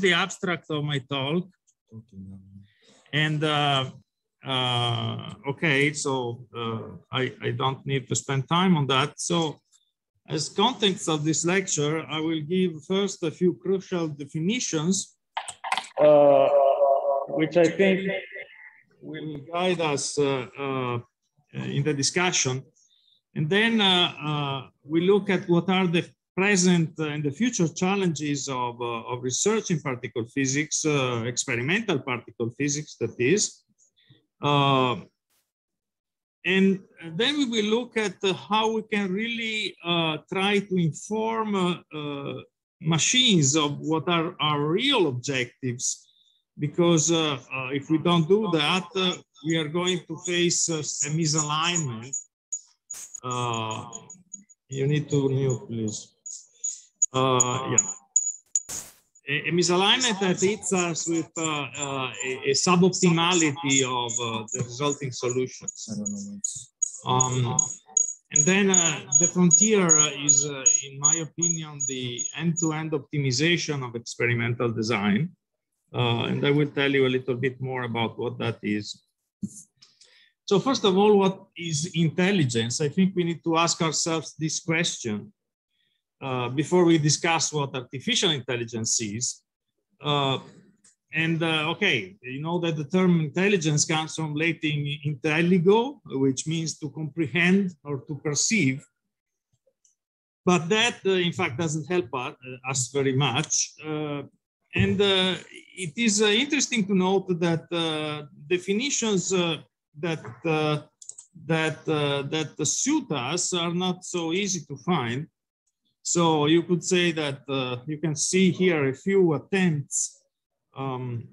the abstract of my talk. And uh, uh, okay, so uh, I, I don't need to spend time on that. So as context of this lecture, I will give first a few crucial definitions, uh, which I think will guide us uh, uh, in the discussion. And then we look at what are the present and the future challenges of, of research in particle physics, experimental particle physics, that is. Uh, and then we will look at uh, how we can really uh, try to inform uh, uh machines of what are our real objectives. Because uh, uh, if we don't do that, we are going to face a misalignment. you need to mute, please. Yeah a, misalignment that hits us with uh, uh, a, a, suboptimality of uh, the resulting solutions. Um, and then uh, the frontier is, uh, in my opinion, the end-to-end -end optimization of experimental design. Uh, and I will tell you a little bit more about what that is. So first of all, what is intelligence? I think we need to ask ourselves this question. Uh, before we discuss what artificial intelligence is. Uh, and uh, okay, you know that the term intelligence comes from Latin intelligo, which means to comprehend or to perceive. But that, uh, in fact, doesn't help us very much. and it is interesting to note that definitions that that uh, that suit us are not so easy to find. So you could say that uh, you can see here a few attempts. Um,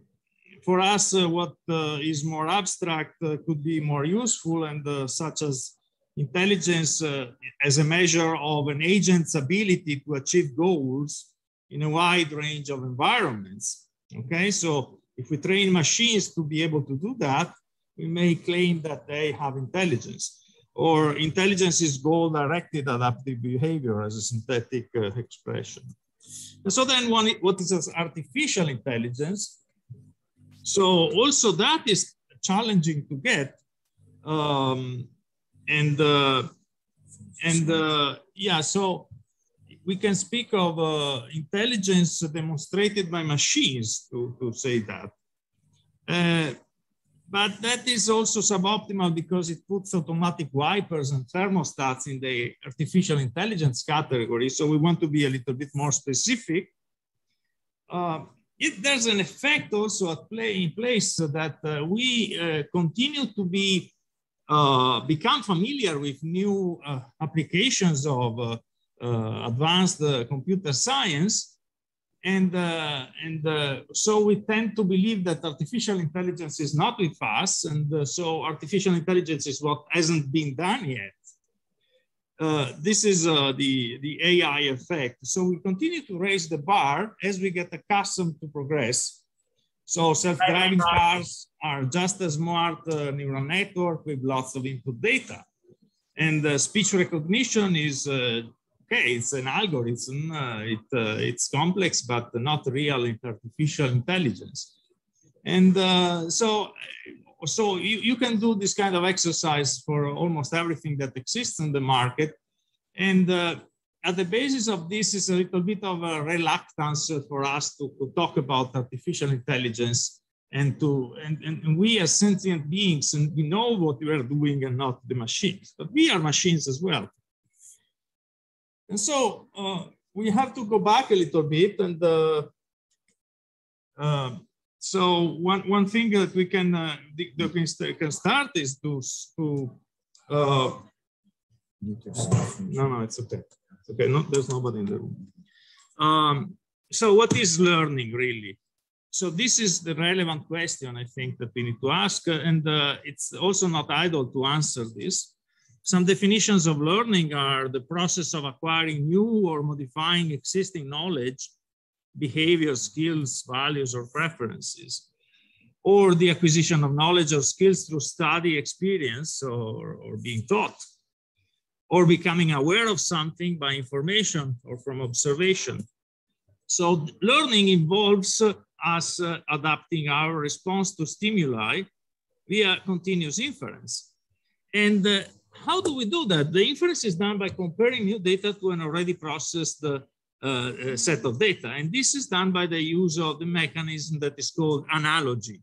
for us, uh, what uh, is more abstract uh, could be more useful and uh, such as intelligence uh, as a measure of an agent's ability to achieve goals in a wide range of environments. Okay, so if we train machines to be able to do that, we may claim that they have intelligence or intelligence is goal-directed adaptive behavior as a synthetic uh, expression. And so then one, what is artificial intelligence? So also that is challenging to get. Um, and uh, and uh, yeah, so we can speak of uh, intelligence demonstrated by machines to, to say that. But that is also suboptimal because it puts automatic wipers and thermostats in the artificial intelligence category. So we want to be a little bit more specific. Uh, it, there's an effect also at play in place so that uh, we uh, continue to be uh, become familiar with new uh, applications of uh, advanced computer science and, uh, and uh, so we tend to believe that artificial intelligence is not with us. And uh, so artificial intelligence is what hasn't been done yet. Uh, this is uh, the, the AI effect. So we continue to raise the bar as we get accustomed to progress. So self-driving cars are just a smart uh, neural network with lots of input data. And speech recognition is okay, it's an algorithm, uh, it, uh, it's complex, but not real artificial intelligence. And uh, so, so you, you can do this kind of exercise for almost everything that exists in the market. And uh, at the basis of this is a little bit of a reluctance for us to, to talk about artificial intelligence and to and, and, we as sentient beings and we know what we are doing and not the machines but we are machines as well and so uh, we have to go back a little bit. And uh, uh, so one, one thing that we can, uh, that we can start is to, to uh, no, no, it's okay. It's okay. No, there's nobody in the room. Um, so what is learning really? So this is the relevant question I think that we need to ask. And uh, it's also not idle to answer this. Some definitions of learning are the process of acquiring new or modifying existing knowledge, behavior, skills, values, or preferences, or the acquisition of knowledge or skills through study, experience, or, or being taught, or becoming aware of something by information or from observation. So learning involves us adapting our response to stimuli via continuous inference. And how do we do that? The inference is done by comparing new data to an already processed uh, uh, set of data. And this is done by the use of the mechanism that is called analogy.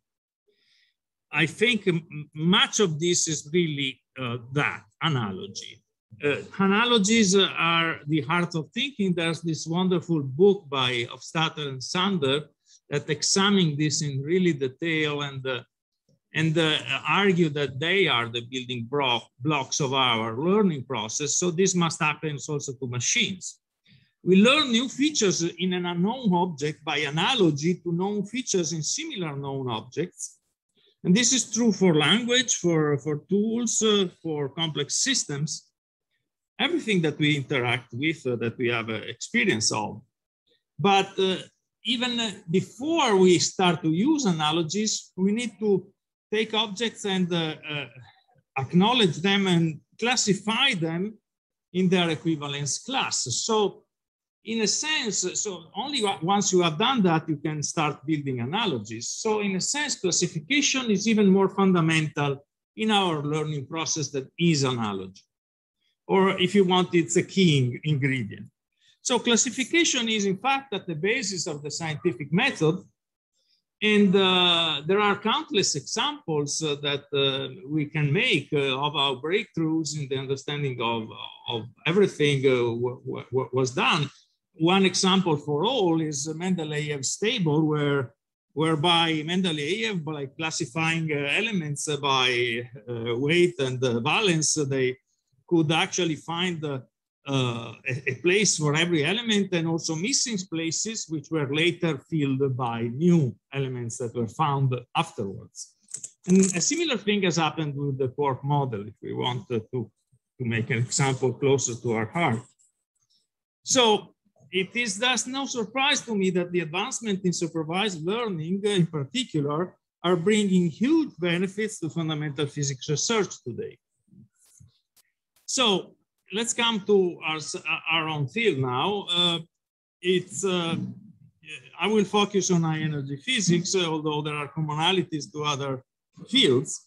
I think much of this is really uh, that analogy. Uh, analogies are the heart of thinking. There's this wonderful book by Hofstadter and Sander that examine this in really detail and uh, and uh, argue that they are the building block, blocks of our learning process. So this must happen also to machines. We learn new features in an unknown object by analogy to known features in similar known objects. And this is true for language, for, for tools, uh, for complex systems, everything that we interact with, uh, that we have uh, experience of. But uh, even uh, before we start to use analogies, we need to take objects and uh, acknowledge them and classify them in their equivalence class. So in a sense, so only once you have done that, you can start building analogies. So in a sense, classification is even more fundamental in our learning process that is analogy. Or if you want, it's a key ingredient. So classification is in fact at the basis of the scientific method. And uh, there are countless examples uh, that uh, we can make uh, of our breakthroughs in the understanding of, of everything uh, was done. One example for all is Mendeleev's table, where whereby Mendeleev, by classifying uh, elements by weight and valence, they could actually find uh, a, a, place for every element and also missing places, which were later filled by new elements that were found afterwards. And a similar thing has happened with the quark model, if we want to, to make an example closer to our heart. So it is thus no surprise to me that the advancement in supervised learning in particular are bringing huge benefits to fundamental physics research today. So let's come to our, our own field now. Uh, it's, uh, I will focus on high energy physics, uh, although there are commonalities to other fields.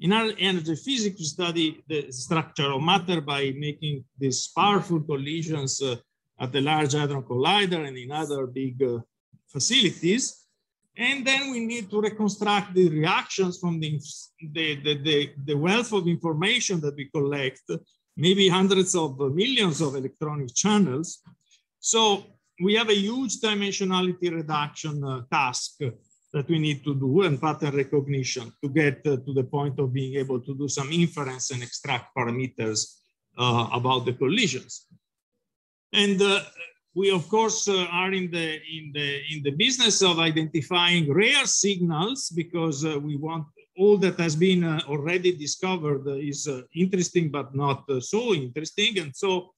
In our energy physics, we study the structure of matter by making these powerful collisions uh, at the Large Hadron Collider and in other big uh, facilities. And then we need to reconstruct the reactions from the, the, the, the, the wealth of information that we collect, maybe hundreds of millions of electronic channels. So we have a huge dimensionality reduction uh, task that we need to do and pattern recognition to get uh, to the point of being able to do some inference and extract parameters uh, about the collisions. And uh, we, of course, uh, are in the, in, the, in the business of identifying rare signals because uh, we want all that has been uh, already discovered is uh, interesting, but not uh, so interesting. And so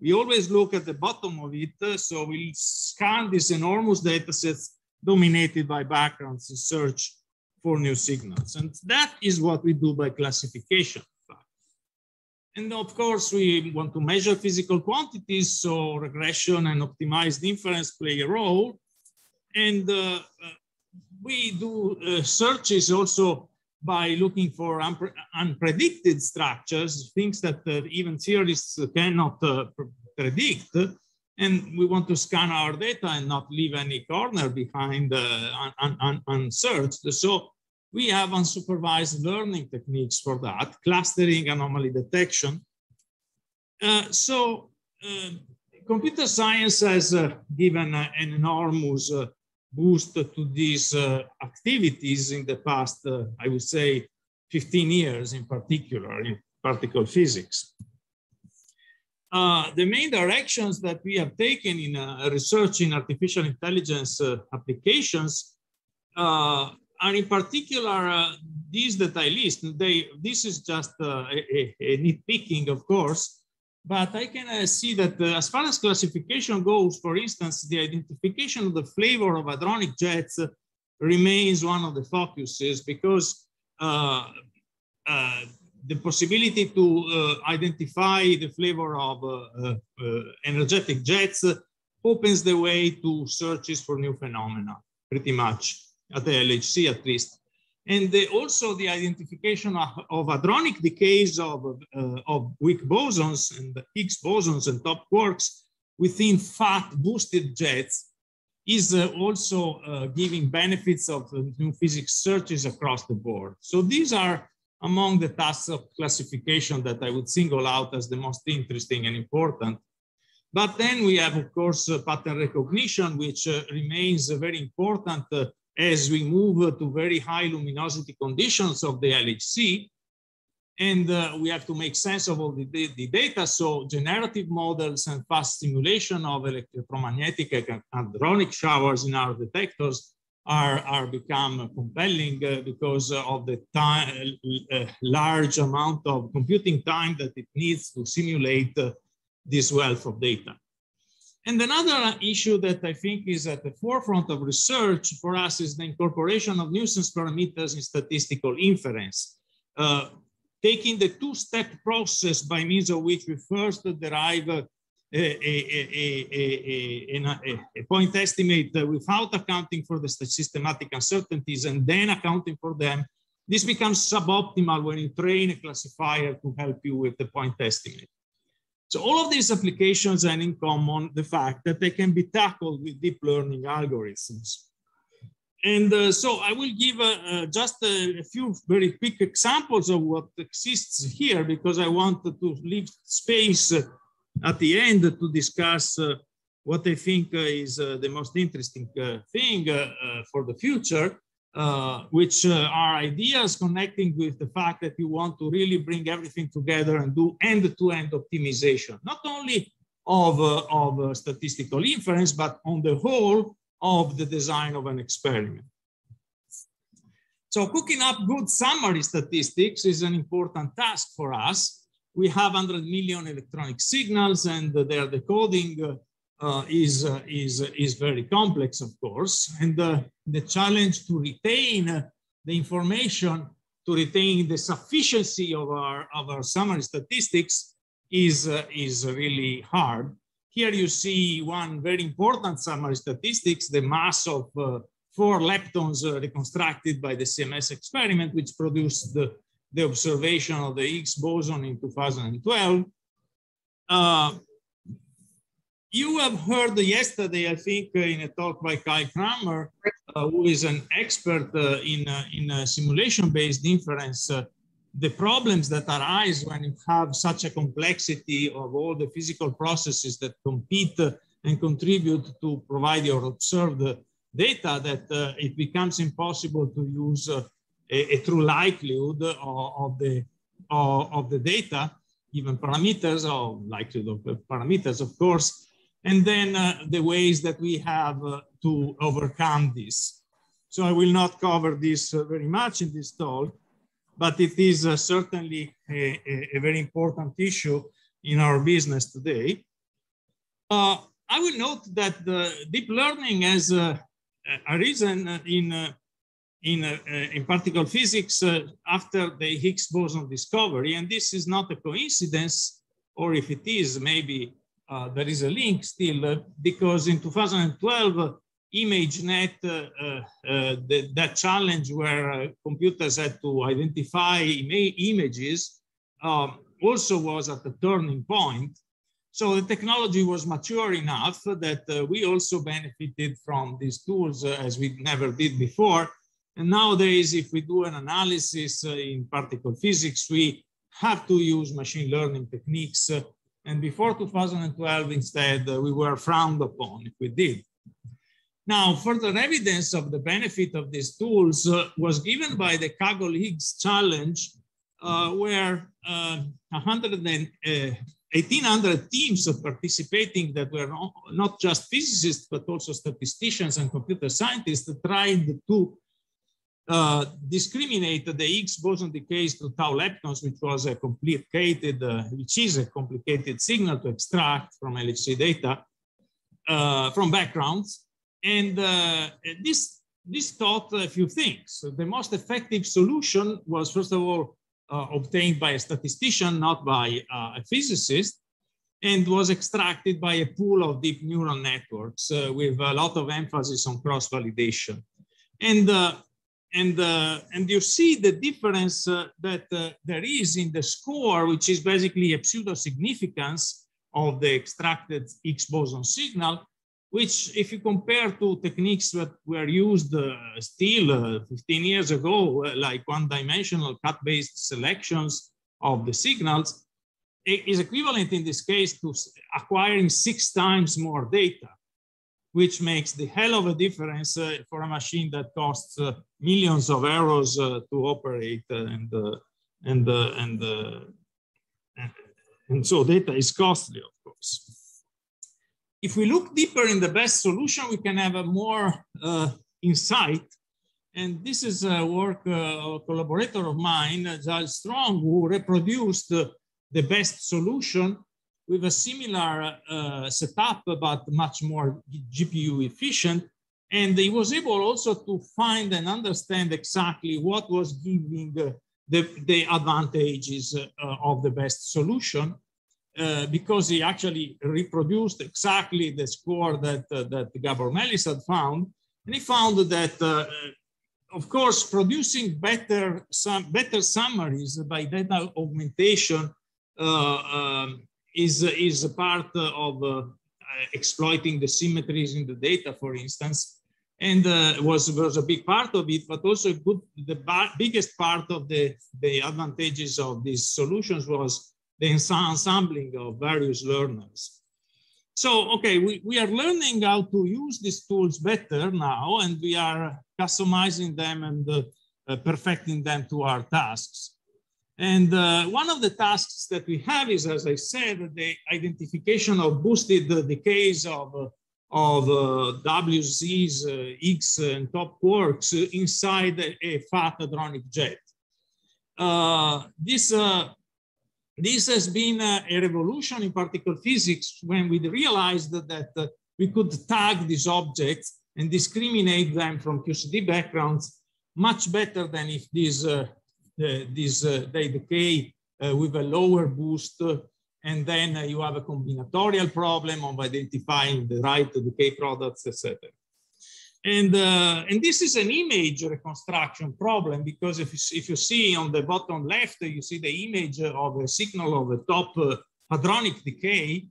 we always look at the bottom of it. so we scan these enormous data sets dominated by backgrounds and search for new signals. And that is what we do by classification. And of course, we want to measure physical quantities, so regression and optimized inference play a role. And uh, uh we do uh, searches also by looking for unpre unpredicted structures, things that uh, even theorists cannot uh, predict. And we want to scan our data and not leave any corner behind uh, un un unsearched. So we have unsupervised learning techniques for that, clustering anomaly detection. Uh, so uh, computer science has uh, given an enormous boost to these uh, activities in the past, I would say 15 years in particular in particle physics. the main directions that we have taken in research in artificial intelligence applications and in particular, uh, these that I list, they, this is just uh, a, a, nitpicking, of course, but I can uh, see that uh, as far as classification goes, for instance, the identification of the flavor of hadronic jets remains one of the focuses because uh, uh, the possibility to identify the flavor of energetic jets opens the way to searches for new phenomena, pretty much, at the LHC at least. And the, also the identification of, of hadronic decays of, uh, of weak bosons and Higgs bosons and top quarks within fat boosted jets is uh, also uh, giving benefits of uh, new physics searches across the board. So these are among the tasks of classification that I would single out as the most interesting and important. But then we have, of course, uh, pattern recognition, which uh, remains very important as we move to very high luminosity conditions of the LHC. And uh, we have to make sense of all the, the, data. So generative models and fast simulation of electromagnetic and hadronic showers in our detectors are, are become compelling uh, because of the time, uh, large amount of computing time that it needs to simulate uh, this wealth of data. And another issue that I think is at the forefront of research for us is the incorporation of nuisance parameters in statistical inference. Uh, taking the two-step process by means of which we first derive a, a, point estimate without accounting for the systematic uncertainties and then accounting for them, this becomes suboptimal when you train a classifier to help you with the point estimate. So all of these applications have in common the fact that they can be tackled with deep learning algorithms. And uh, so I will give uh, uh, just a, a, few very quick examples of what exists here because I want to leave space uh, at the end to discuss uh, what I think is the most interesting thing for the future. Uh, which uh, are ideas connecting with the fact that you want to really bring everything together and do end-to-end -end optimization, not only of, uh, of uh, statistical inference, but on the whole of the design of an experiment. So cooking up good summary statistics is an important task for us. We have 100 million electronic signals and their decoding uh, uh, is, uh, is, is very complex, of course. And uh, the challenge to retain the information, to retain the sufficiency of our, of our summary statistics is, uh, is really hard. Here you see one very important summary statistics, the mass of uh, four leptons uh, reconstructed by the CMS experiment, which produced the, the observation of the Higgs boson in 2012. You have heard yesterday, I think, uh, in a talk by Kyle Cranmer, uh, who is an expert uh, in, uh, in uh, simulation-based inference, uh, the problems that arise when you have such a complexity of all the physical processes that compete and contribute to provide your observed data, that it becomes impossible to use a, a, true likelihood of, of the, of, of the data, even parameters or likelihood of parameters, of course, and then uh, the ways that we have uh, to overcome this. So I will not cover this uh, very much in this talk, but it is uh, certainly a, a, very important issue in our business today. Uh, I will note that the deep learning has arisen in, in, in particle physics after the Higgs boson discovery, and this is not a coincidence, or if it is, maybe uh, there is a link still uh, because in 2012, uh, ImageNet, uh, the, that challenge where computers had to identify ima images um, also was at a turning point. So the technology was mature enough that uh, we also benefited from these tools uh, as we never did before. And nowadays, if we do an analysis uh, in particle physics, we have to use machine learning techniques and before 2012, instead, uh, we were frowned upon if we did. Now, further evidence of the benefit of these tools uh, was given by the Kaggle Higgs challenge, uh, where 100 uh, 1800 uh, teams of participating that were not just physicists, but also statisticians and computer scientists tried to uh, discriminate the Higgs boson decays to tau leptons, which was a complicated, uh, which is a complicated signal to extract from LHC data uh, from backgrounds. And uh, this, this taught a few things. So the most effective solution was, first of all, uh, obtained by a statistician, not by a physicist. and was extracted by a pool of deep neural networks uh, with a lot of emphasis on cross-validation. And, uh, and, uh, and you see the difference uh, that uh, there is in the score, which is basically a pseudo-significance of the extracted Higgs boson signal, which if you compare to techniques that were used uh, still 15 years ago, like one-dimensional cut-based selections of the signals, is equivalent in this case to acquiring six times more data, which makes the hell of a difference uh, for a machine that costs uh, millions of euros uh, to operate uh, and uh, and uh, and and so data is costly, of course. If we look deeper in the best solution, we can have a more insight. And this is a work of a collaborator of mine, Giles Strong, who reproduced the best solution with a similar uh, setup, but much more GPU efficient. And he was able also to find and understand exactly what was giving uh, the, the advantages uh, of the best solution. Uh, because he actually reproduced exactly the score that, uh, that Gabor had found. And he found that of course, producing better, some better summaries by data augmentation um, is, is a part of uh, exploiting the symmetries in the data, for instance, and uh, was, was a big part of it, but also good, the biggest part of the, the advantages of these solutions was the ensembling of various learners. So, okay, we, we are learning how to use these tools better now, and we are customizing them and uh, perfecting them to our tasks. And uh, one of the tasks that we have is, as I said, the identification of boosted decays of, uh, of uh, WZs, uh, Higgs, and top quarks inside a, fat hadronic jet. Uh, this, uh, this has been a, a, revolution in particle physics when we realized that, that we could tag these objects and discriminate them from QCD backgrounds much better than if these this, uh, they decay uh, with a lower boost and then uh, you have a combinatorial problem of identifying the right decay products, etc. And, uh, and this is an image reconstruction problem because if you, if you see on the bottom left, you see the image of a signal of a top uh, hadronic decay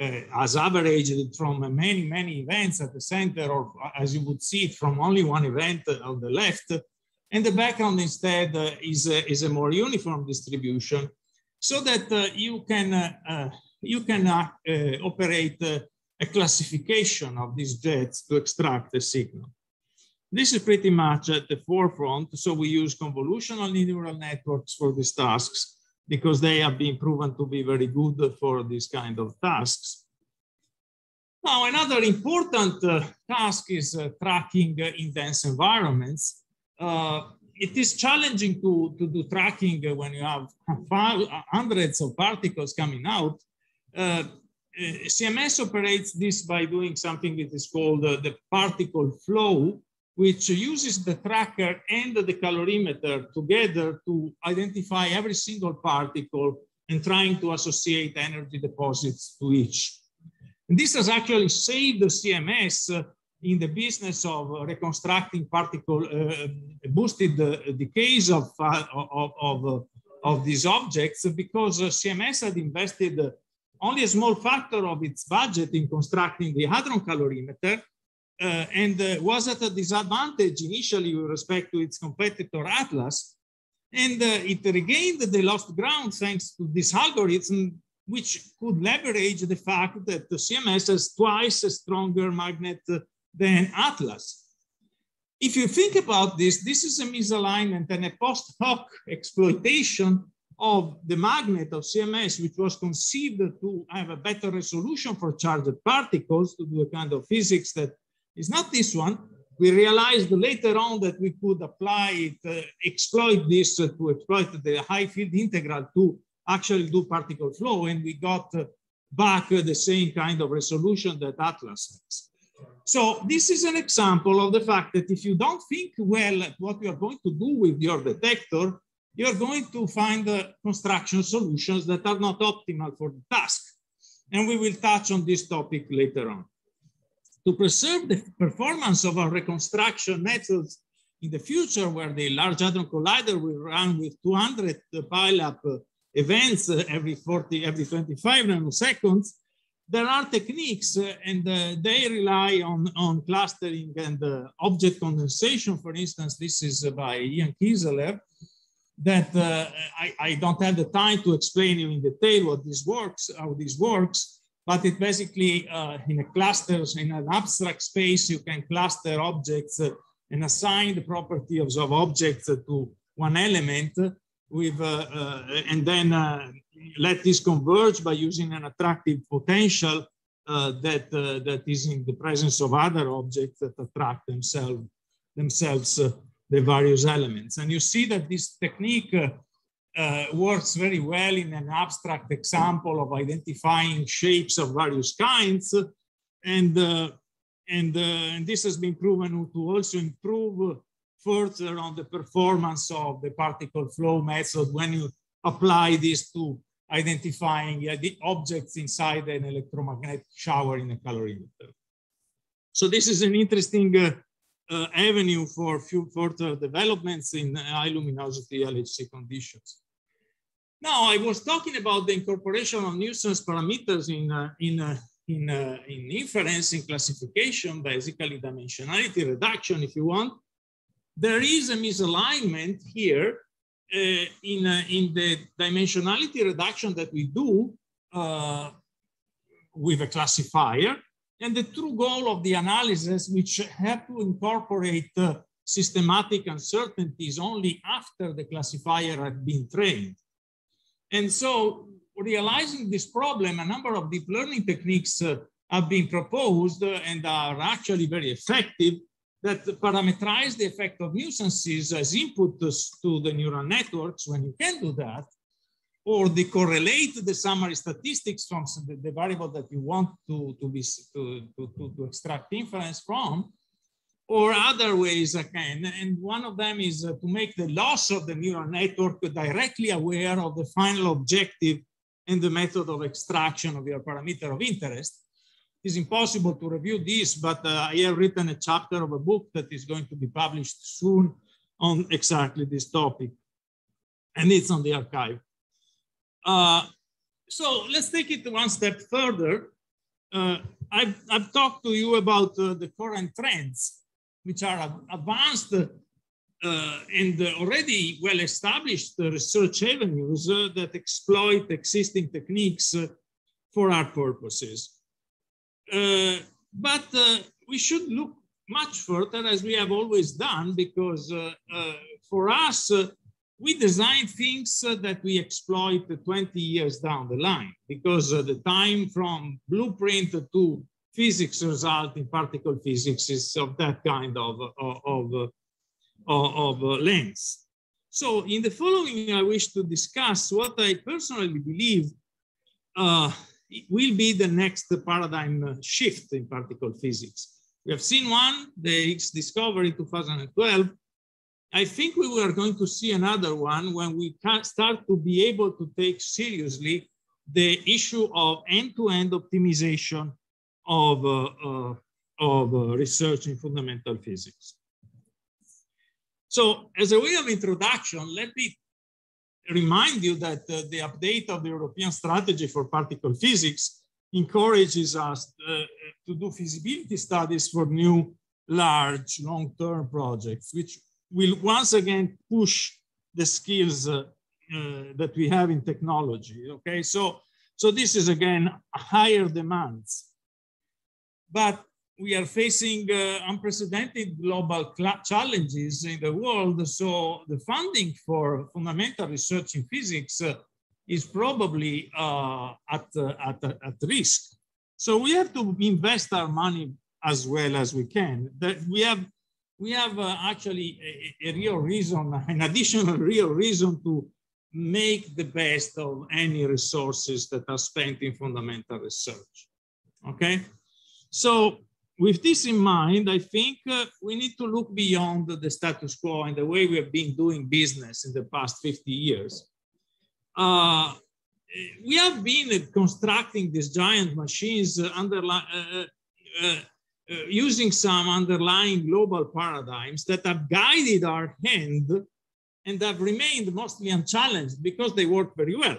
uh, as averaged from many, many events at the center, or as you would see from only one event on the left. And the background instead uh, is, a, is a more uniform distribution so that uh, you can, uh, you can operate a classification of these jets to extract the signal. This is pretty much at the forefront. So we use convolutional neural networks for these tasks because they have been proven to be very good for these kind of tasks. Now, another important uh, task is uh, tracking uh, in dense environments it is challenging to, to do tracking when you have hundreds of particles coming out. Uh, CMS operates this by doing something that is called uh, the particle flow, which uses the tracker and the calorimeter together to identify every single particle and trying to associate energy deposits to each. And this has actually saved the CMS uh, in the business of reconstructing particle uh, boosted uh, decays of, uh, of, of, of, these objects because CMS had invested only a small factor of its budget in constructing the hadron calorimeter uh, and uh, was at a disadvantage initially with respect to its competitor Atlas. And uh, it regained the lost ground thanks to this algorithm, which could leverage the fact that the CMS has twice a stronger magnet than Atlas. If you think about this, this is a misalignment and a post hoc exploitation of the magnet of CMS, which was conceived to have a better resolution for charged particles to do a kind of physics that is not this one. We realized later on that we could apply it, uh, exploit this uh, to exploit the high field integral to actually do particle flow, and we got uh, back the same kind of resolution that Atlas has. So this is an example of the fact that if you don't think well at what you are going to do with your detector, you're going to find uh, construction solutions that are not optimal for the task. And we will touch on this topic later on. To preserve the performance of our reconstruction methods in the future, where the Large Hadron Collider will run with 200 pileup events every 40, every 25 nanoseconds, there are techniques uh, and uh, they rely on, on clustering and uh, object condensation. For instance, this is by Jan Kieseler that uh, I, I, don't have the time to explain you in detail what this works, how this works, but it basically uh, in a clusters, in an abstract space, you can cluster objects uh, and assign the property of, of objects to one element with, and then let this converge by using an attractive potential uh, that, uh, that is in the presence of other objects that attract themselves, themselves uh, the various elements. And you see that this technique uh, uh, works very well in an abstract example of identifying shapes of various kinds. And, uh, and, and this has been proven to also improve further on the performance of the particle flow method when you apply this to identifying the objects inside an electromagnetic shower in a calorimeter. So this is an interesting uh, uh, avenue for further developments in high luminosity LHC conditions. Now, I was talking about the incorporation of nuisance parameters in, uh, in, uh, in, uh, in inference, in classification, basically dimensionality reduction, if you want. There is a misalignment here uh, in, uh, in the dimensionality reduction that we do uh, with a classifier and the true goal of the analysis, which have to incorporate uh, systematic uncertainties only after the classifier had been trained. And so realizing this problem, a number of deep learning techniques uh, have been proposed uh, and are actually very effective that parameterize the effect of nuisances as input to the neural networks when you can do that, or they correlate the summary statistics from the, the variable that you want to, to, be, to, to, to, extract inference from, or other ways again. And one of them is uh, to make the loss of the neural network directly aware of the final objective and the method of extraction of your parameter of interest it's impossible to review this, but uh, I have written a chapter of a book that is going to be published soon on exactly this topic. And it's on the arXiv. Uh, so let's take it one step further. Uh, I've, I've, talked to you about uh, the current trends, which are advanced uh, and already well-established research avenues uh, that exploit existing techniques for our purposes. Uh, but uh, we should look much further as we have always done because uh, for us, we design things that we exploit 20 years down the line because the time from blueprint to physics result in particle physics is of that kind of, of, of, of length. So in the following, I wish to discuss what I personally believe uh, will be the next paradigm shift in particle physics. We have seen one, the Higgs discovery in 2012. I think we are going to see another one when we start to be able to take seriously the issue of end-to-end -end optimization of, uh, uh, of uh, research in fundamental physics. So as a way of introduction, let me remind you that uh, the update of the European strategy for particle physics encourages us uh, to do feasibility studies for new large long-term projects, which will once again push the skills uh, uh that we have in technology. Okay, so, so this is again higher demands. But we are facing uh, unprecedented global challenges in the world. So the funding for fundamental research in physics uh, is probably uh, at, uh, at, uh, at risk. So we have to invest our money as well as we can. That we have, we have uh, actually a, a real reason, an additional real reason to make the best of any resources that are spent in fundamental research. Okay, so with this in mind, I think uh, we need to look beyond the status quo and the way we have been doing business in the past 50 years. Uh, we have been constructing these giant machines uh, uh, uh, using some underlying global paradigms that have guided our hand and have remained mostly unchallenged because they work very well.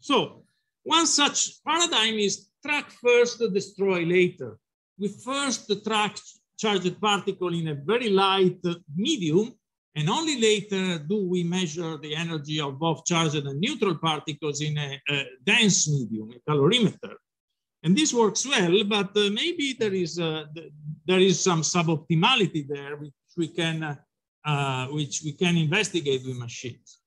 So one such paradigm is track first, destroy later. We first track charged particle in a very light medium, and only later do we measure the energy of both charged and neutral particles in a, a dense medium, a calorimeter. And this works well, but uh, maybe there is, uh, there is some suboptimality there, which we can, uh, which we can investigate with machines.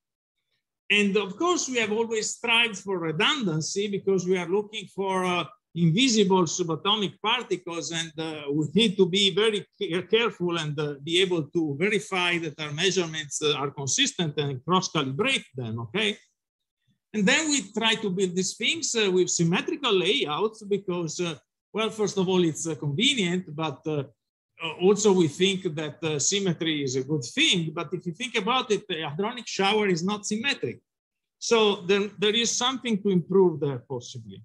And of course, we have always strived for redundancy because we are looking for uh, invisible subatomic particles and uh, we need to be very careful and uh, be able to verify that our measurements uh, are consistent and cross-calibrate them, okay? And then we try to build these things uh, with symmetrical layouts because, uh, well, first of all, it's convenient, but also we think that uh, symmetry is a good thing, but if you think about it, the hadronic shower is not symmetric. So there, there is something to improve there possibly.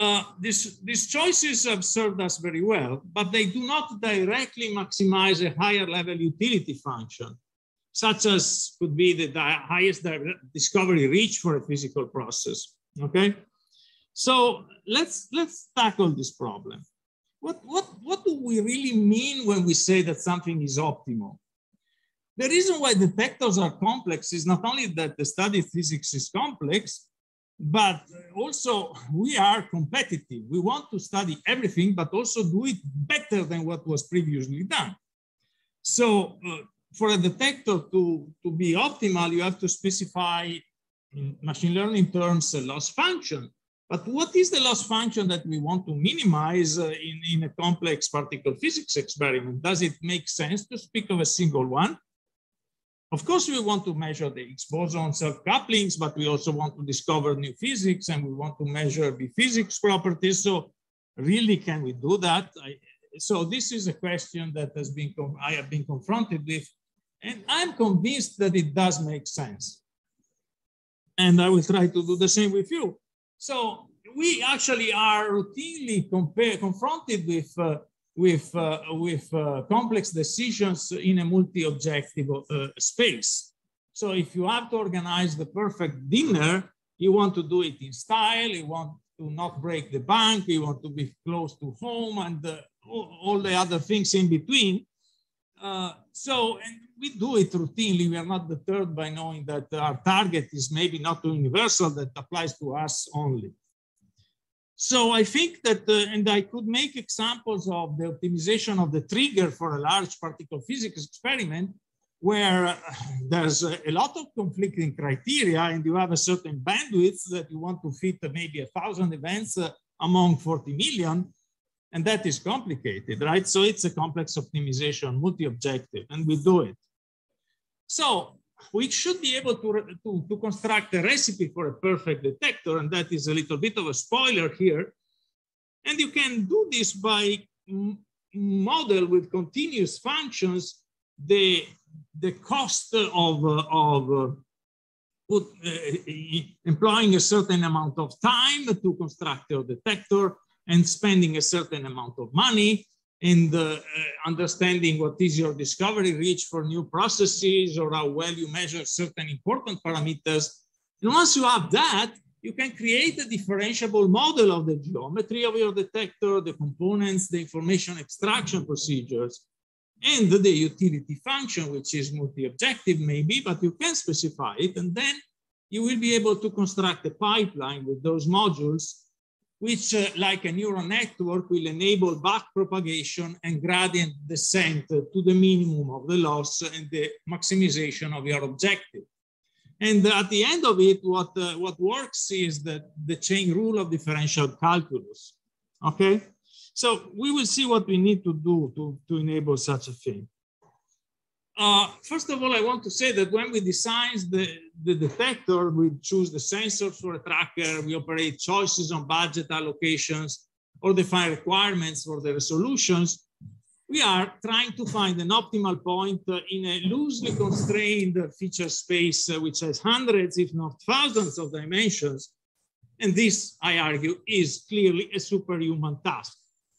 Uh, this, these choices have served us very well, but they do not directly maximize a higher level utility function, such as could be the highest discovery reach for a physical process, okay? So let's, let's tackle this problem what, what, what do we really mean when we say that something is optimal? The reason why detectors are complex is not only that the study physics is complex, but also we are competitive. We want to study everything, but also do it better than what was previously done. So uh, for a detector to, to be optimal, you have to specify in machine learning terms a loss function. But what is the loss function that we want to minimize uh, in, in a complex particle physics experiment? Does it make sense to speak of a single one? Of course, we want to measure the Higgs boson self-couplings, but we also want to discover new physics and we want to measure the physics properties. So really, can we do that? I, so this is a question that has been I have been confronted with, and I'm convinced that it does make sense. And I will try to do the same with you. So we actually are routinely compare, confronted with, uh, with, uh, with uh, complex decisions in a multi-objective uh, space. So if you have to organize the perfect dinner, you want to do it in style, you want to not break the bank, you want to be close to home and uh, all the other things in between. Uh, so, and we do it routinely. We are not deterred by knowing that our target is maybe not universal, that applies to us only. So I think that, uh, and I could make examples of the optimization of the trigger for a large particle physics experiment where uh, there's a, lot of conflicting criteria and you have a certain bandwidth that you want to fit maybe a thousand events uh, among 40 million. And that is complicated, right? So it's a complex optimization, multi-objective, and we do it. So we should be able to, to, to construct a recipe for a perfect detector, and that is a little bit of a spoiler here. And you can do this by model with continuous functions the, the cost of, of uh, put, uh, employing a certain amount of time to construct your detector and spending a certain amount of money and uh, understanding what is your discovery reach for new processes or how well you measure certain important parameters. And once you have that, you can create a differentiable model of the geometry of your detector, the components, the information extraction procedures, and the utility function, which is multi-objective maybe, but you can specify it. And then you will be able to construct a pipeline with those modules which, uh, like a neural network, will enable back propagation and gradient descent to the minimum of the loss and the maximization of your objective. And at the end of it, what, uh, what works is the, the chain rule of differential calculus. Okay? So we will see what we need to do to, to enable such a thing. Uh, first of all, I want to say that when we design the, the detector, we choose the sensors for a tracker, we operate choices on budget allocations, or define requirements for the resolutions. we are trying to find an optimal point in a loosely constrained feature space, which has hundreds, if not thousands of dimensions. And this, I argue, is clearly a superhuman task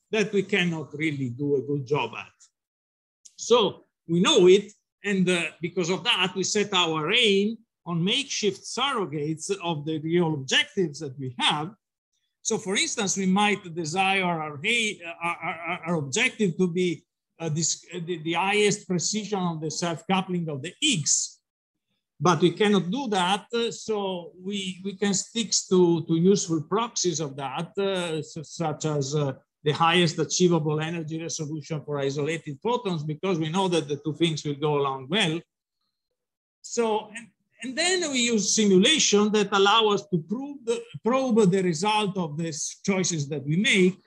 that we cannot really do a good job at. So we know it, and uh, because of that, we set our aim on makeshift surrogates of the real objectives that we have. So for instance, we might desire our, our, our objective to be uh, this, uh, the, the, highest precision of the self-coupling of the Higgs, but we cannot do that. Uh, so we, we can stick to, to useful proxies of that, uh, so, such as uh, the highest achievable energy resolution for isolated photons, because we know that the two things will go along well. So, and, and then we use simulation that allow us to prove the, probe the result of these choices that we make.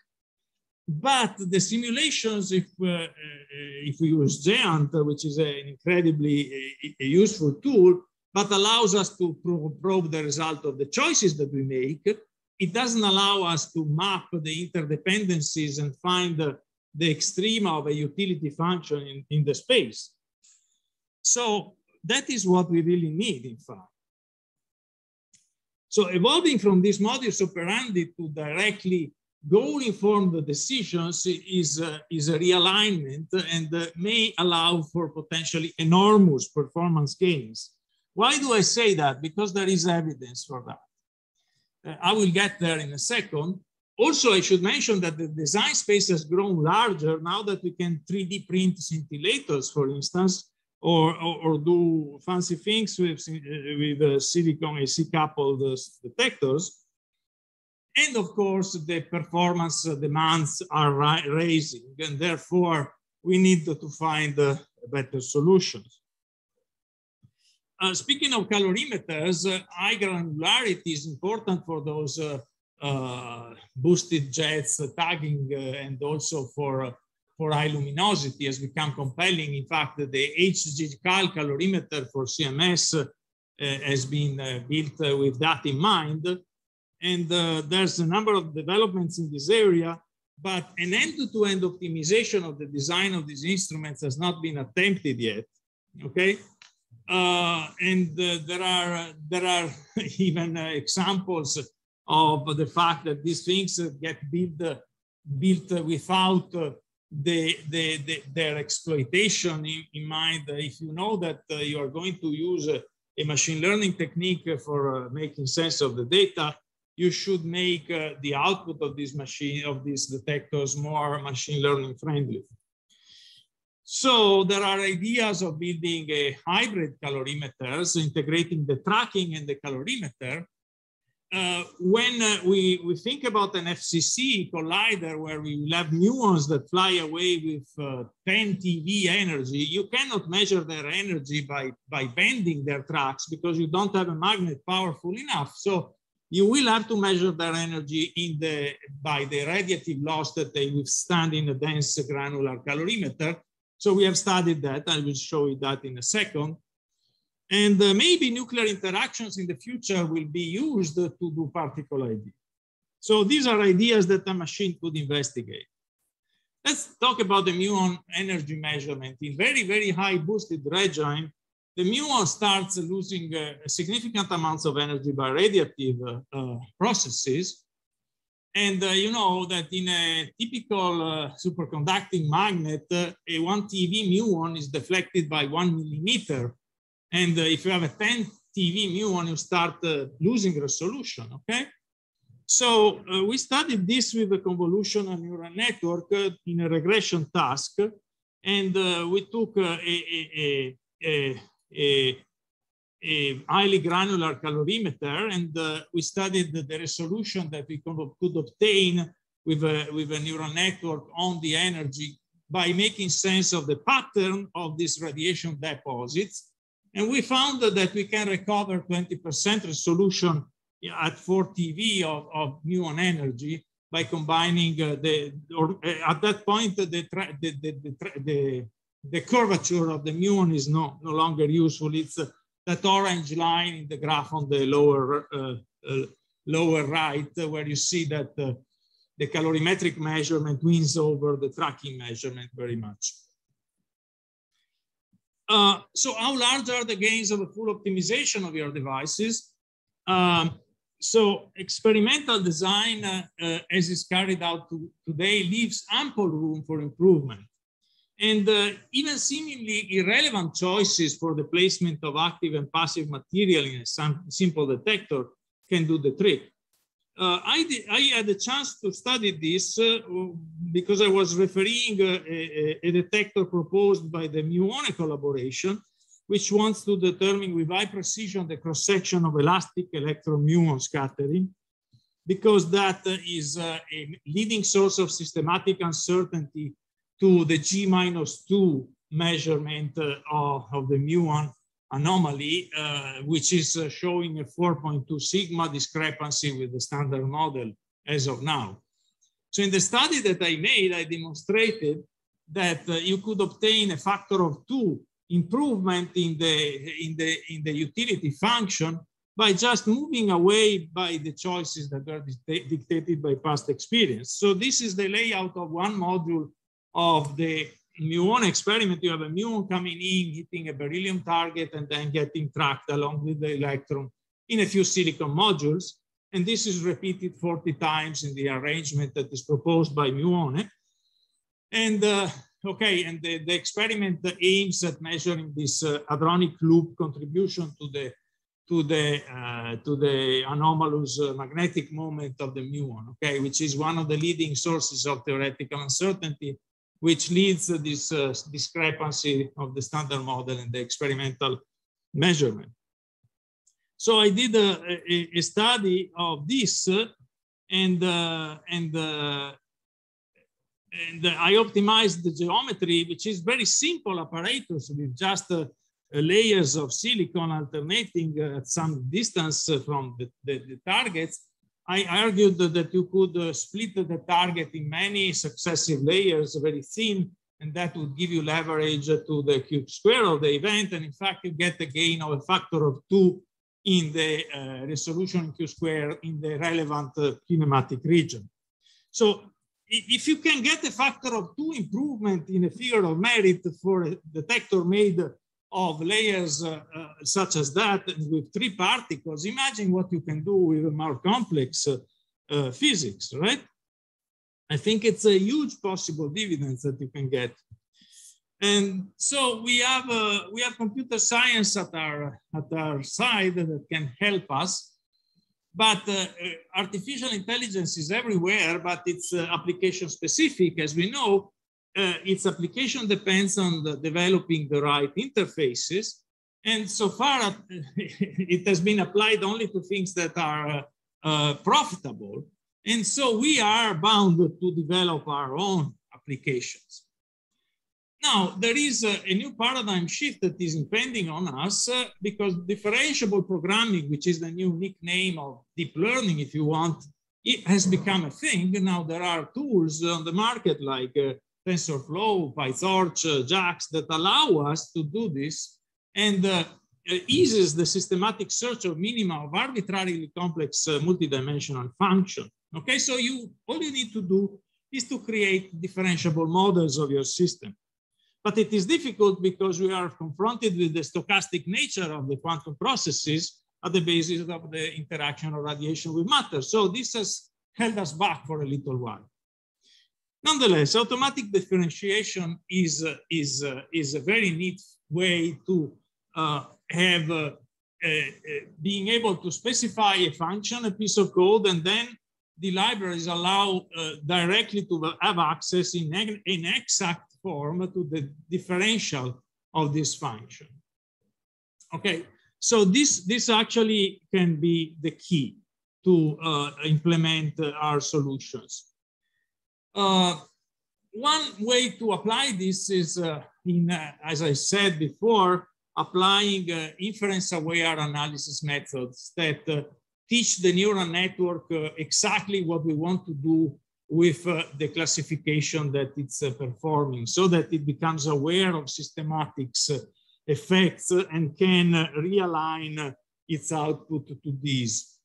But the simulations, if, uh, uh, if we use GEANT, which is an incredibly uh, useful tool, but allows us to probe the result of the choices that we make, it doesn't allow us to map the interdependencies and find the, the extreme of a utility function in, in the space. So that is what we really need, in fact. So evolving from this modus operandi to directly goal-informed decisions is, uh, is a realignment and uh, may allow for potentially enormous performance gains. Why do I say that? Because there is evidence for that. I will get there in a second. Also, I should mention that the design space has grown larger now that we can 3D print scintillators, for instance, or, or, or do fancy things with, uh, with uh, silicon AC coupled uh, detectors. And of course, the performance demands are raising, and therefore we need to find uh, better solutions. Uh, speaking of calorimeters, uh, high granularity is important for those uh, uh boosted jets tagging uh, and also for for high luminosity has become compelling. In fact, the HGCAL calorimeter for CMS has been built with that in mind. And there's a number of developments in this area, but an end-to-end -end optimization of the design of these instruments has not been attempted yet, okay? Uh, and uh, there are, there are even examples of the fact that these things get built, built without the, the, the, their exploitation in, in, mind. If you know that uh, you are going to use a, machine learning technique for uh, making sense of the data, you should make uh, the output of this machine, of these detectors more machine learning friendly. So there are ideas of building a hybrid calorimeters, integrating the tracking and the calorimeter, uh, when uh, we, we think about an FCC collider where we will have muons that fly away with uh, 10 TeV energy, you cannot measure their energy by, by bending their tracks because you don't have a magnet powerful enough. So you will have to measure their energy in the, by the radiative loss that they withstand in a dense granular calorimeter. So we have studied that. I will show you that in a second. And uh, maybe nuclear interactions in the future will be used to do particle ID. So these are ideas that a machine could investigate. Let's talk about the muon energy measurement. In very, very high boosted regime, the muon starts losing uh, significant amounts of energy by radiative uh, uh processes. And uh, you know that in a typical uh, superconducting magnet, a 1 TeV muon is deflected by one millimeter and uh, if you have a 10 TeV muon, you start uh, losing resolution, okay? So uh, we studied this with a convolutional neural network in a regression task. And we took a, a, a, a a highly granular calorimeter, and uh, we studied the, the, resolution that we could, could obtain with a, with a neural network on the energy by making sense of the pattern of these radiation deposits and we found that we can recover 20% resolution at 4 TeV of, of muon energy by combining uh, the, or uh, at that point, the, the, the, the, the, curvature of the muon is no, no longer useful. It's uh, that orange line in the graph on the lower, uh, uh, lower right, where you see that uh, the calorimetric measurement wins over the tracking measurement very much. Uh, so how large are the gains of a full optimization of your devices? Um, so experimental design uh, uh, as is carried out to, today leaves ample room for improvement. And uh, even seemingly irrelevant choices for the placement of active and passive material in a simple detector can do the trick. Uh, I, did, I, had a chance to study this uh, because I was referring uh, a, a, detector proposed by the MUonE collaboration, which wants to determine with high precision the cross-section of elastic electron muon scattering, because that is uh, a leading source of systematic uncertainty to the G minus two measurement uh, of, of the muon anomaly, uh, which is uh, showing a 4.2 sigma discrepancy with the standard model as of now. So in the study that I made, I demonstrated that uh, you could obtain a factor of two improvement in the, in, the, in the utility function by just moving away by the choices that are dictated by past experience. So this is the layout of one module of the muon experiment, you have a muon coming in, hitting a beryllium target, and then getting tracked along with the electron in a few silicon modules. And this is repeated 40 times in the arrangement that is proposed by MUonE. And uh, okay, and the, the, experiment aims at measuring this uh, hadronic loop contribution to the to the uh, to the anomalous uh, magnetic moment of the muon, okay, which is one of the leading sources of theoretical uncertainty which leads to this uh, discrepancy of the standard model and the experimental measurement. So I did a, a, a study of this uh, and, uh, and, uh, and I optimized the geometry, which is very simple apparatus with just uh, layers of silicon alternating at some distance from the, the, the targets I argued that you could uh, split the target in many successive layers, very thin, and that would give you leverage to the Q square of the event. And in fact, you get a gain of a factor of two in the uh, resolution Q square in the relevant uh, kinematic region. So if you can get a factor of two improvement in a figure of merit for a detector made of layers uh, uh, such as that with three particles, imagine what you can do with a more complex uh, uh, physics, right? I think it's a huge possible dividends that you can get. And so we have uh, we have computer science at our at our side that can help us. But uh, artificial intelligence is everywhere, but it's application specific, as we know uh, its application depends on the developing the right interfaces. And so far, uh, it has been applied only to things that are uh, profitable. And so we are bound to develop our own applications. Now, there is a, a, new paradigm shift that is impending on us uh, because differentiable programming, which is the new nickname of deep learning, if you want, it has become a thing. Now, there are tools on the market like uh, TensorFlow, PyTorch, uh, JAX that allow us to do this and uh, eases the systematic search of minima of arbitrarily complex uh, multidimensional function. Okay, so you all you need to do is to create differentiable models of your system. But it is difficult because we are confronted with the stochastic nature of the quantum processes at the basis of the interaction of radiation with matter. So this has held us back for a little while. Nonetheless, automatic differentiation is, uh, is, uh, is a very neat way to uh, have uh, being able to specify a function, a piece of code, and then the libraries allow uh, directly to have access in an exact form to the differential of this function. Okay, so this, this actually can be the key to uh, implement our solutions. Uh, one way to apply this is uh, in, uh, as I said before, applying uh, inference-aware analysis methods that uh, teach the neural network uh, exactly what we want to do with the classification that it's performing so that it becomes aware of systematics effects and can realign its output to these.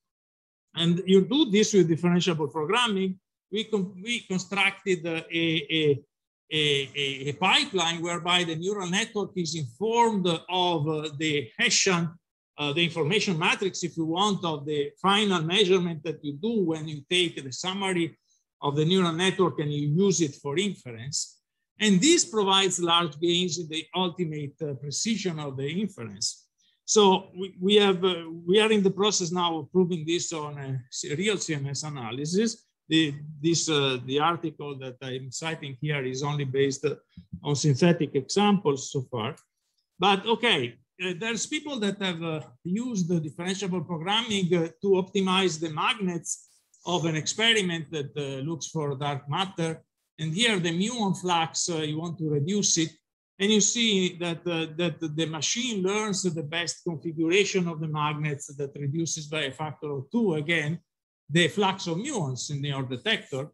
And you do this with differentiable programming we, we constructed a, a, a, a, pipeline whereby the neural network is informed of uh, the Hessian, uh, the information matrix, if you want, of the final measurement that you do when you take the summary of the neural network and you use it for inference. And this provides large gains in the ultimate uh, precision of the inference. So we, we have uh, we are in the process now of proving this on a real CMS analysis. The, this, uh, the article that I'm citing here is only based on synthetic examples so far. But okay, uh, there's people that have uh, used the differentiable programming uh, to optimize the magnets of an experiment that uh, looks for dark matter. And here the muon flux, uh, you want to reduce it. And you see that, that the machine learns the best configuration of the magnets that reduces by a factor of two again the flux of muons in your detector.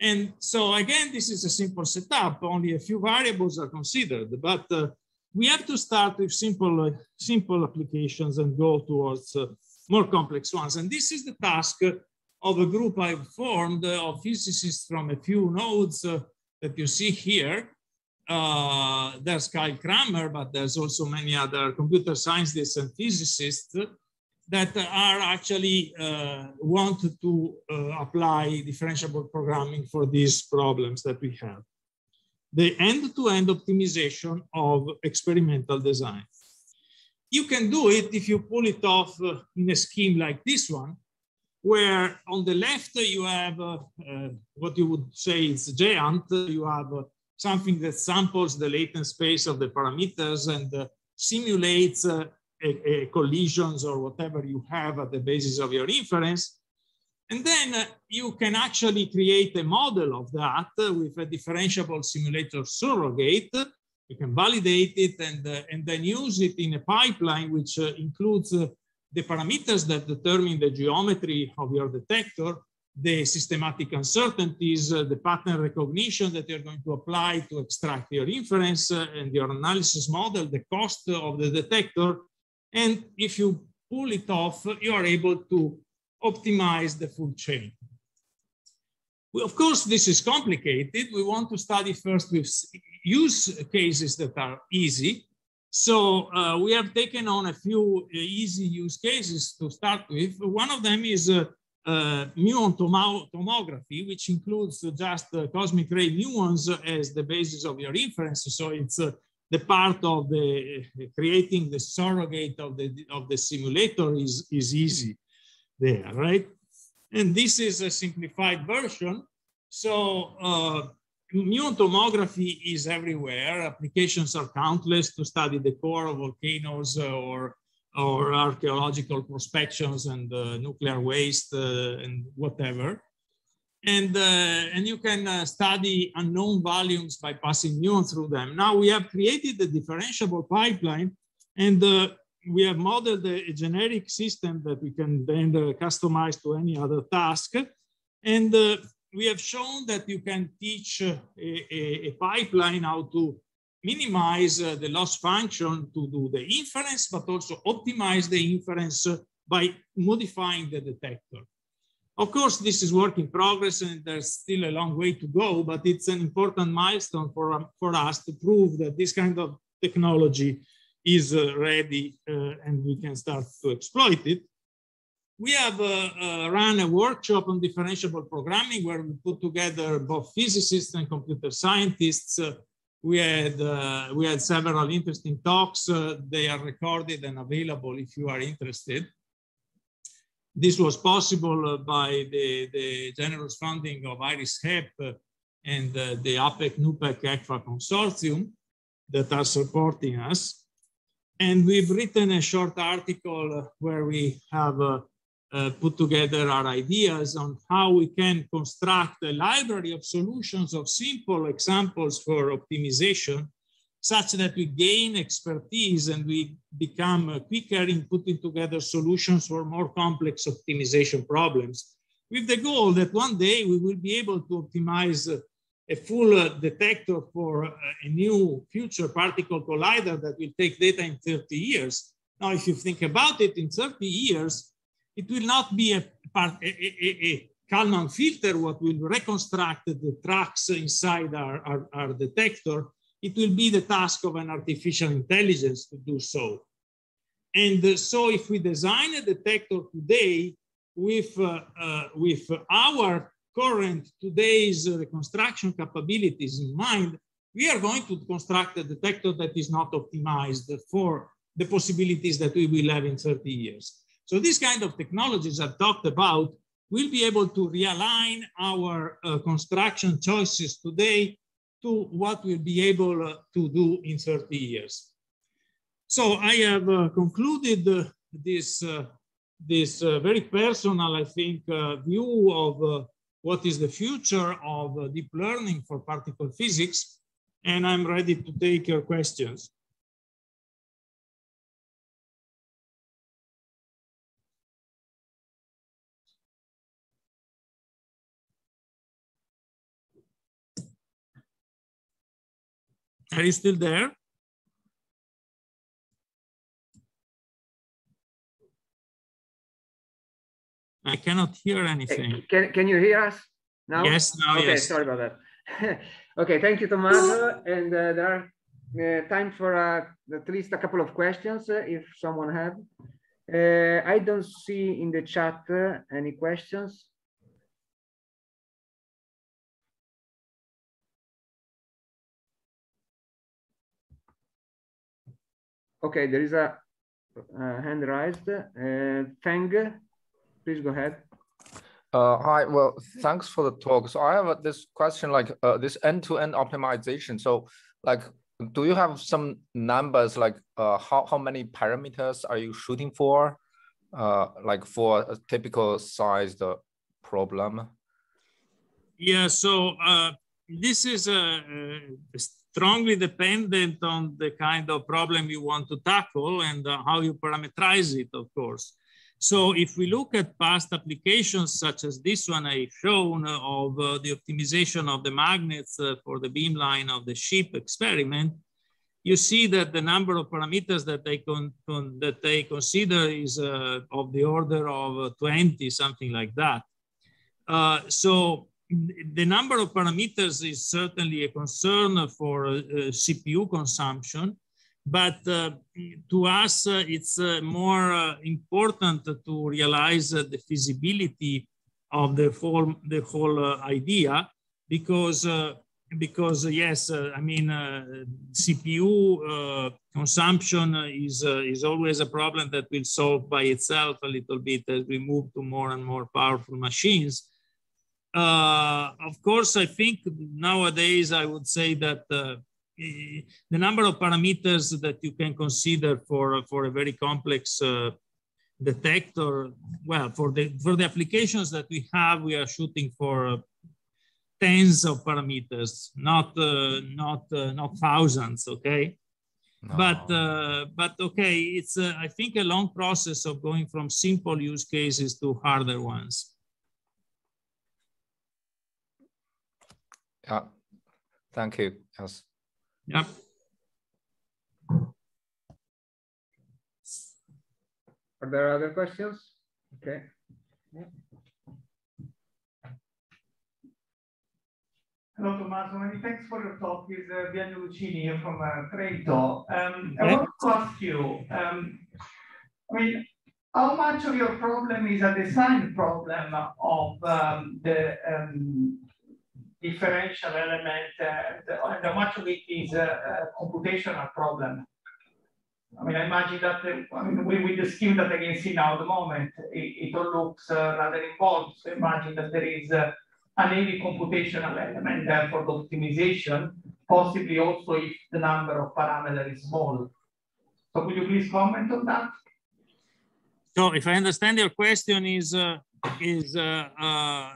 And so again, this is a simple setup, only a few variables are considered, but uh, we have to start with simple, uh, simple applications and go towards uh, more complex ones. And this is the task of a group I've formed uh, of physicists from a few nodes uh, that you see here. Uh, there's Kyle Cranmer, but there's also many other computer scientists and physicists that are actually uh, want to uh, apply differentiable programming for these problems that we have. The end-to-end -end optimization of experimental design. You can do it if you pull it off uh, in a scheme like this one, where on the left you have uh, uh, what you would say is GEANT. You have uh, something that samples the latent space of the parameters and simulates collisions or whatever you have at the basis of your inference. And then uh, you can actually create a model of that uh, with a differentiable simulator surrogate. You can validate it and, uh, and then use it in a pipeline which uh, includes uh, the parameters that determine the geometry of your detector, the systematic uncertainties, uh, the pattern recognition that you're going to apply to extract your inference and your analysis model, the cost of the detector, and if you pull it off, you are able to optimize the full chain. Of course, this is complicated. We want to study first with use cases that are easy. So uh, we have taken on a few uh, easy use cases to start with. One of them is uh, uh, muon tomography, which includes just cosmic ray muons as the basis of your inference. So it's uh, the part of the creating the surrogate of the of the simulator is is easy there right? And this is a simplified version. So uh, muon tomography is everywhere. Applications are countless to study the core of volcanoes or or archaeological prospections and uh, nuclear waste uh, and whatever and, uh, and you can uh, study unknown volumes by passing muon through them. Now we have created a differentiable pipeline and uh, we have modeled a, a, generic system that we can then uh, customize to any other task. And uh, we have shown that you can teach uh, a, a, a, pipeline how to minimize the loss function to do the inference, but also optimize the inference by modifying the detector. Of course, this is work in progress and there's still a long way to go, but it's an important milestone for, um, for us to prove that this kind of technology is uh, ready uh, and we can start to exploit it. We have uh, uh run a workshop on differentiable programming where we put together both physicists and computer scientists. Uh, we had, uh, we had several interesting talks. they are recorded and available if you are interested. This was possible uh, by the, the generous funding of IRIS-HEP uh, and uh, the APPEC, NuPECC, ECFA consortium that are supporting us. And we've written a short article where we have uh, put together our ideas on how we can construct a library of solutions of simple examples for optimization such that we gain expertise and we become quicker in putting together solutions for more complex optimization problems with the goal that one day we will be able to optimize a full uh, detector for uh, a new future particle collider that will take data in 30 years. Now, if you think about it, in 30 years, it will not be a, part, a, a, a Kalman filter, what will reconstruct the tracks inside our, our, our detector, it will be the task of an artificial intelligence to do so. And uh, so if we design a detector today with, uh, uh, with our current today's reconstruction capabilities in mind, we are going to construct a detector that is not optimized for the possibilities that we will have in 30 years. So these kind of technologies I talked about will be able to realign our uh, construction choices today to what we'll be able uh, to do in 30 years. So I have uh, concluded uh, this, uh, this uh, very personal, I think, view of what is the future of deep learning for particle physics and I'm ready to take your questions. Are you still there? I cannot hear anything. Can, can you hear us now? Yes, now okay, yes. sorry about that. Okay, thank you, Tommaso. And uh, there are uh, time for uh, at least a couple of questions uh, if someone have. Uh, I don't see in the chat uh, any questions. Okay, there is a, a hand raised. Uh, Feng, please go ahead. Uh, hi, well, thanks for the talk. So I have uh, this question like uh, this end-to-end -end optimization. So like, do you have some numbers like uh, how, how many parameters are you shooting for? Uh, like for a typical sized problem? Yeah, so uh, this is uh, uh, strongly dependent on the kind of problem you want to tackle and uh, how you parameterize it, of course. So if we look at past applications such as this one I've shown of uh, the optimization of the magnets uh, for the beamline of the SHiP experiment, you see that the number of parameters that they, con that they consider is uh, of the order of uh, 20, something like that. Uh, so the number of parameters is certainly a concern for uh, CPU consumption. But uh, to us, uh, it's uh, more important to realize the feasibility of the whole, the whole idea because because uh, yes, uh, I mean uh, CPU consumption is is always a problem that will solve by itself a little bit as we move to more and more powerful machines. Of course, I think nowadays I would say that the number of parameters that you can consider for, for a very complex uh, detector, well, for the, for the applications that we have, we are shooting for uh, tens of parameters, not, uh, not, uh, not thousands, okay? No. But, uh, but okay, it's, uh, I think, a long process of going from simple use cases to harder ones. Yeah, thank you. Yes. Yep. Are there other questions? Okay. Hello, Tommaso. Many thanks for your talk. It's uh, Biagio Lucini here from uh, Trento. Um, I want to ask you, um, I mean, how much of your problem is a design problem of um, the um, differential element, uh, and how much of it is a, a, computational problem. I mean, I imagine that, uh, I mean, with, with the scheme that I can see now at the moment, it, it all looks uh, rather involved. So imagine that there is uh, a heavy computational element there for the optimization, possibly also if the number of parameters is small. So could you please comment on that? So if I understand your question is, uh, is uh, uh,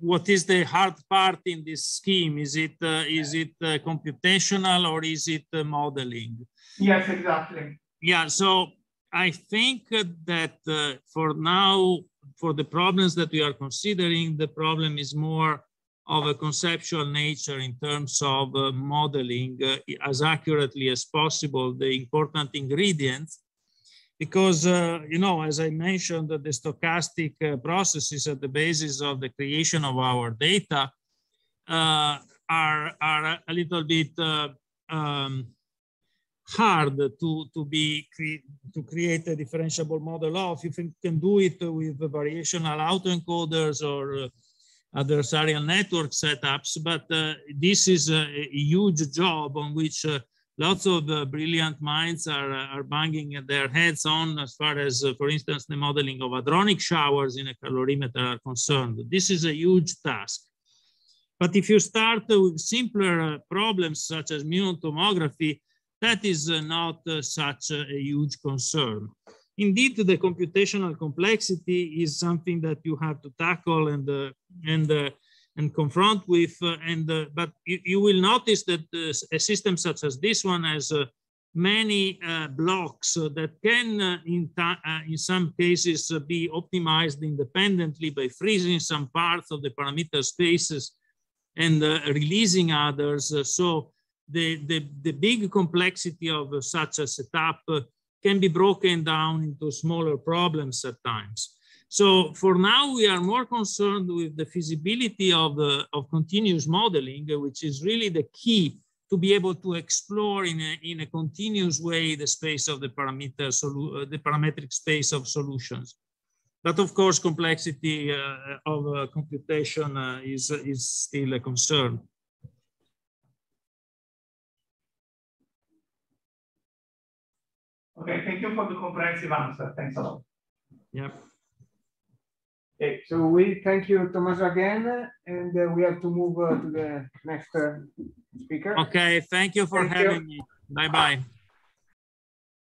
what is the hard part in this scheme? Is it uh, is it uh, computational or is it uh, modeling? Yes, exactly. Yeah, so I think that uh, for now, for the problems that we are considering, the problem is more of a conceptual nature in terms of uh, modeling uh, as accurately as possible the important ingredients because, uh, you know, as I mentioned, the stochastic uh, processes at the basis of the creation of our data uh, are, are a little bit uh, um, hard to, to be cre to create a differentiable model of. If you can do it with variational autoencoders or uh, adversarial network setups, but uh, this is a, a, huge job on which uh, lots of uh, brilliant minds are, uh, are banging their heads on as far as, uh, for instance, the modeling of hadronic showers in a calorimeter are concerned. This is a huge task. But if you start with simpler problems such as muon tomography, that is not such a huge concern. Indeed, the computational complexity is something that you have to tackle and, uh, and, uh, and confront with. Uh, and uh, But you, you, will notice that uh, a system such as this one has uh, many uh, blocks uh, that can, uh, in, in some cases, be optimized independently by freezing some parts of the parameter spaces and releasing others. so the, the, the big complexity of such a setup can be broken down into smaller problems at times. So for now, we are more concerned with the feasibility of, uh, of continuous modeling, which is really the key to be able to explore in a, in a continuous way the space of the parameter, uh, the parametric space of solutions. But of course, complexity uh, of uh, computation uh, is, is still a concern. Okay, thank you for the comprehensive answer. Thanks a lot. Yep. Okay, so we thank you, Thomas, again, and uh, we have to move uh, to the next uh, speaker. Okay, thank you for thank having you. me. Bye-bye.